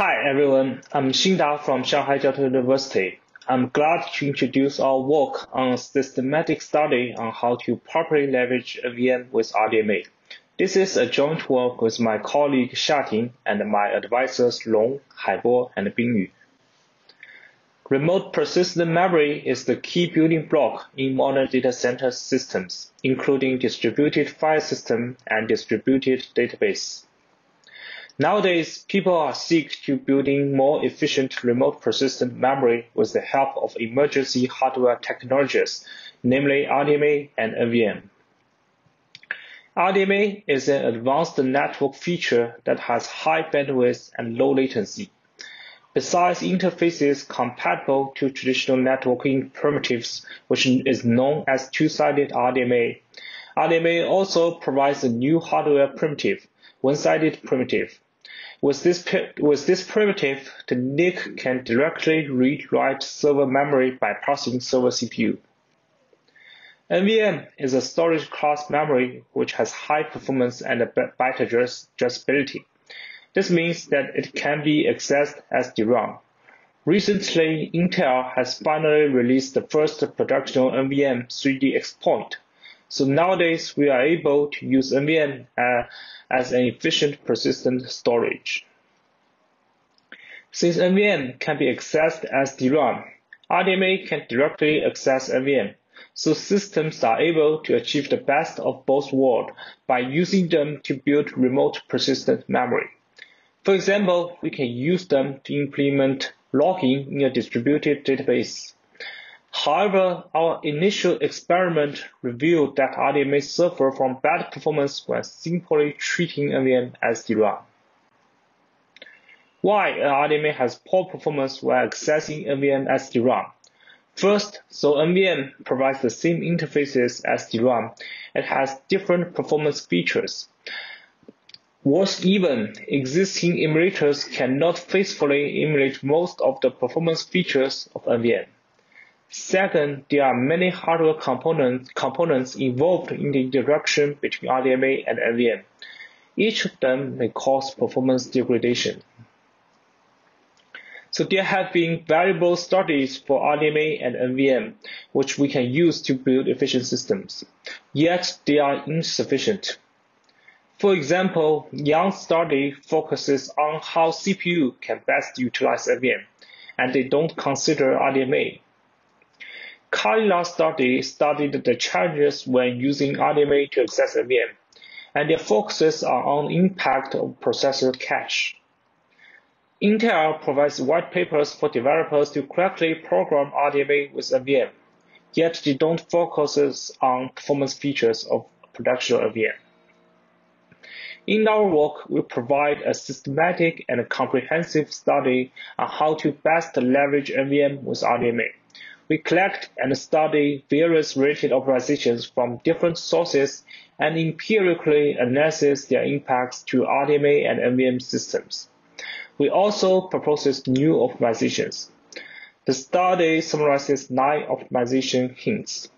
Hi everyone, I'm Xingda from Shanghai Jiao University. I'm glad to introduce our work on a systematic study on how to properly leverage NVM with RDMA. This is a joint work with my colleague Xiating and my advisors Long, Haibo, and Binyu. Remote persistent memory is the key building block in modern data center systems, including distributed file system and distributed database. Nowadays, people are seek to building more efficient remote persistent memory with the help of emergency hardware technologies, namely RDMA and NVM. RDMA is an advanced network feature that has high bandwidth and low latency. Besides interfaces compatible to traditional networking primitives, which is known as two-sided RDMA, RDMA also provides a new hardware primitive, one-sided primitive. With this, with this primitive, the NIC can directly read-write server memory by parsing server CPU. NVM is a storage class memory which has high performance and byte addressability. This means that it can be accessed as DRAM. Recently, Intel has finally released the first production NVM 3D XPoint. So nowadays, we are able to use NVM uh, as an efficient persistent storage. Since NVM can be accessed as DRAM, RDMA can directly access NVM, so systems are able to achieve the best of both worlds by using them to build remote persistent memory. For example, we can use them to implement logging in a distributed database. However, our initial experiment revealed that RDMA suffer from bad performance when simply treating NVM as DRAM. Why RDMA has poor performance when accessing NVM as DRAM? First, so NVM provides the same interfaces as DRAM, it has different performance features. Worse even, existing emulators cannot faithfully emulate most of the performance features of NVM. Second, there are many hardware components, components involved in the interaction between RDMA and NVM. Each of them may cause performance degradation. So there have been variable studies for RDMA and NVM, which we can use to build efficient systems. Yet they are insufficient. For example, Yang study focuses on how CPU can best utilize NVM, and they don't consider RDMA. Kalia study studied the challenges when using RDMA to access NVM, and their focuses are on impact of processor cache. Intel provides white papers for developers to correctly program RDMA with a VM, yet they don't focus on performance features of production NVM. In our work, we provide a systematic and comprehensive study on how to best leverage NVM with RDMA. We collect and study various related optimizations from different sources and empirically analyze their impacts to RDMA and NVM systems. We also propose new optimizations. The study summarizes nine optimization hints.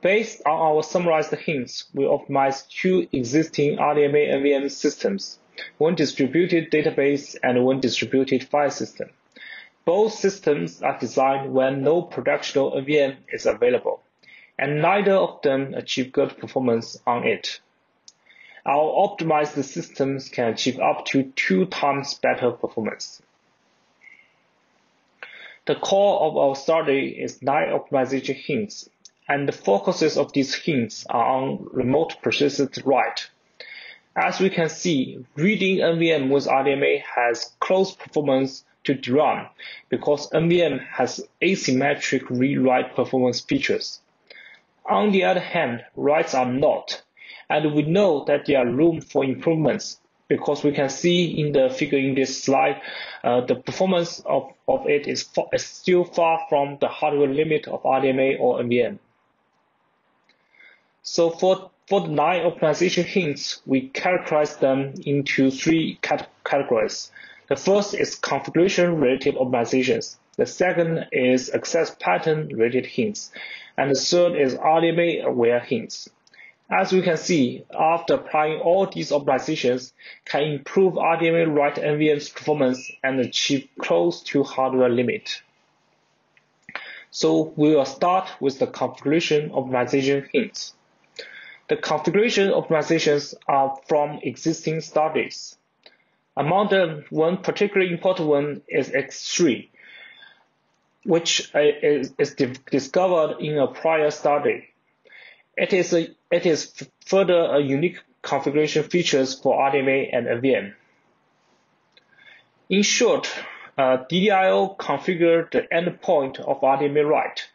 Based on our summarized hints, we optimize two existing RDMA NVM systems, one distributed database and one distributed file system. Both systems are designed when no production NVM is available, and neither of them achieve good performance on it. Our optimized systems can achieve up to two times better performance. The core of our study is nine optimization hints and the focuses of these hints are on remote persistent write. As we can see, reading NVM with RDMA has close performance to DRAM because NVM has asymmetric read-write performance features. On the other hand, writes are not, and we know that there are room for improvements because we can see in the figure in this slide, uh, the performance of, of it is, far, is still far from the hardware limit of RDMA or NVM. So for, for the nine optimization hints, we characterize them into three cat categories. The first is configuration related optimizations. The second is access pattern related hints. And the third is RDMA aware hints. As we can see, after applying all these optimizations, can improve RDMA write NVM's performance and achieve close to hardware limit. So we will start with the configuration optimization hints. The configuration optimizations are from existing studies. Among them, one particularly important one is X3, which is, is discovered in a prior study. It is, a, it is further a unique configuration features for RDMA and NVM. In short, uh, DDIO configure the endpoint of RDMA write.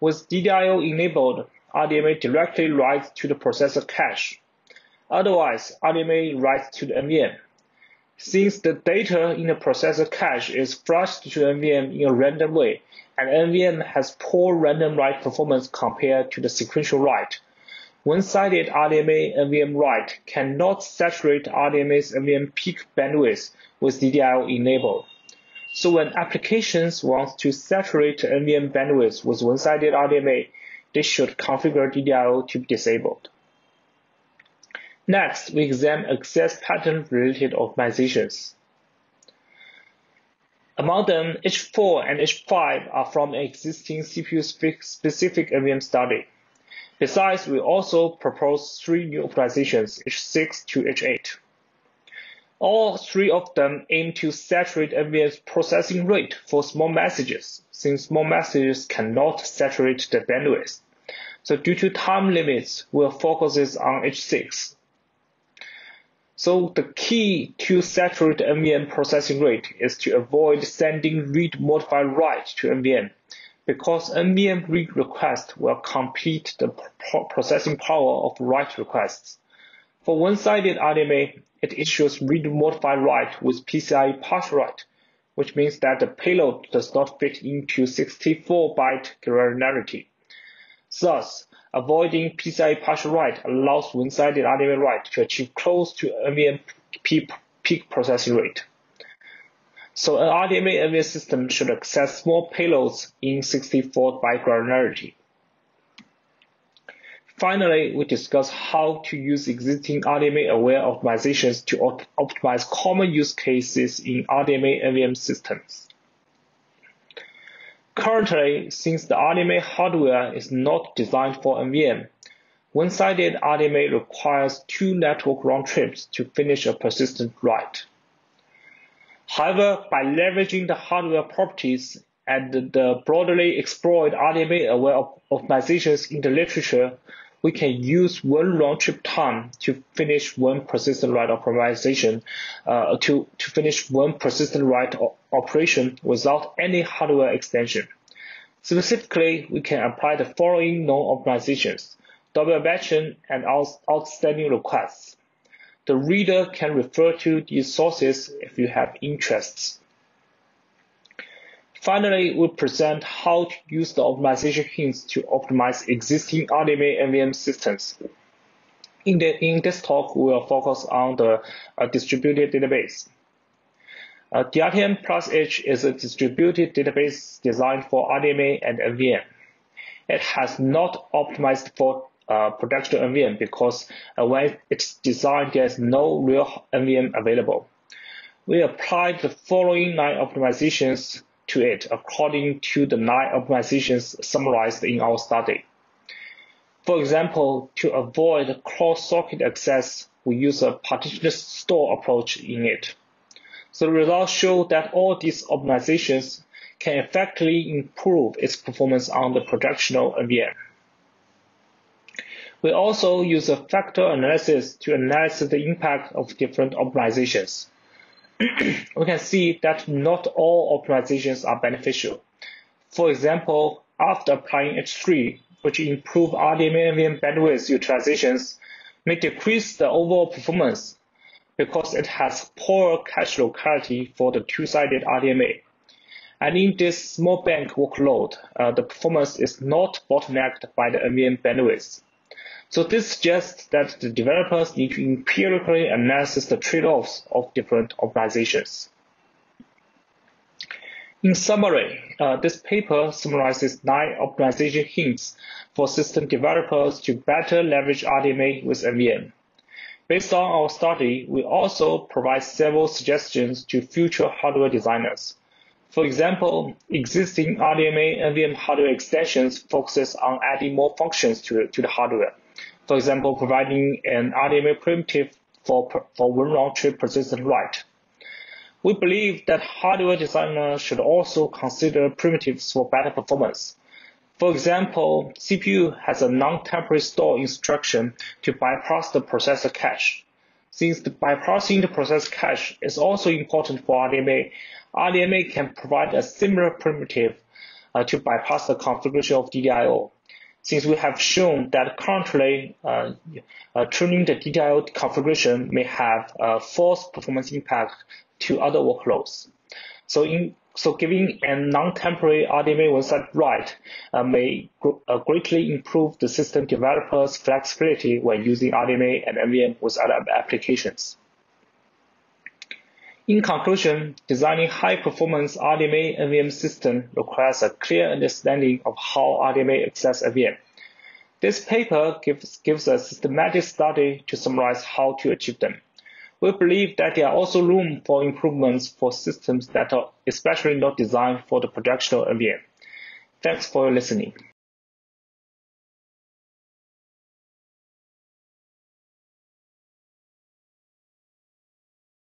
With DDIO enabled, RDMA directly writes to the processor cache. Otherwise, RDMA writes to the NVM. Since the data in the processor cache is flushed to NVM in a random way, and NVM has poor random write performance compared to the sequential write, one-sided RDMA NVM write cannot saturate RDMA's NVM peak bandwidth with DDIO enabled. So when applications want to saturate NVM bandwidth with one-sided RDMA, they should configure DDIO to be disabled. Next, we examine access pattern related optimizations. Among them, H4 and H5 are from an existing CPU-specific NVM study. Besides, we also propose three new optimizations, H6 to H8. All three of them aim to saturate NVM's processing rate for small messages, since small messages cannot saturate the bandwidth. So due to time limits, we'll focus on H6. So the key to saturate NVM processing rate is to avoid sending read modify write to NVM because NVM read request will compete the processing power of write requests. For one-sided RDMA, it issues read modify write with PCIe partial write, which means that the payload does not fit into 64-byte granularity. Thus, avoiding PCIe partial write allows one-sided RDMA write to achieve close to NVM peak processing rate. So an RDMA NVM system should access small payloads in 64-byte granularity. Finally, we discuss how to use existing RDMA-aware optimizations to op optimize common use cases in RDMA NVM systems. Currently, since the RDMA hardware is not designed for NVM, one-sided RDMA requires two network round trips to finish a persistent write. However, by leveraging the hardware properties and the broadly explored RDMA-aware optimizations in the literature, we can use one round trip time to finish one persistent write optimization, uh, to, to finish one persistent write operation without any hardware extension. Specifically, we can apply the following known optimizations, double batching and outstanding requests. The reader can refer to these sources if you have interests. Finally, we present how to use the optimization hints to optimize existing RDMA NVM systems. In, the, in this talk, we will focus on the uh, distributed database. Uh, DrTM plus H is a distributed database designed for RDMA and NVM. It has not optimized for uh, production NVM because uh, when it's designed, there's no real NVM available. We applied the following nine optimizations to it according to the nine optimizations summarized in our study. For example, to avoid cross-socket access, we use a partition store approach in it. So the results show that all these optimizations can effectively improve its performance on the productional NVM. We also use a factor analysis to analyze the impact of different optimizations. We can see that not all optimizations are beneficial. For example, after applying H3, which improve RDMA bandwidth utilizations, may decrease the overall performance because it has poor cache locality for the two-sided RDMA. And in this SmallBank workload, uh, the performance is not bottlenecked by the NVM bandwidth. So this suggests that the developers need to empirically analyze the trade-offs of different optimizations. In summary, uh, this paper summarizes nine optimization hints for system developers to better leverage RDMA with NVM. Based on our study, we also provide several suggestions to future hardware designers. For example, existing RDMA NVM hardware extensions focuses on adding more functions to, to the hardware. For example, providing an RDMA primitive for, for one round trip persistent write. We believe that hardware designers should also consider primitives for better performance. For example, CPU has a non-temporal store instruction to bypass the processor cache. Since the bypassing the processor cache is also important for RDMA, RDMA can provide a similar primitive uh, to bypass the configuration of DDIO. Since we have shown that currently uh, uh, tuning the DDIO configuration may have a false performance impact to other workloads. So in so giving a non-temporal RDMA one-side write uh, may gr uh, greatly improve the system developers' flexibility when using RDMA and NVM with other applications. In conclusion, designing high-performance RDMA NVM system requires a clear understanding of how RDMA access NVM. This paper gives, gives a systematic study to summarize how to achieve them. We believe that there are also room for improvements for systems that are especially not designed for the production of NVM. Thanks for listening.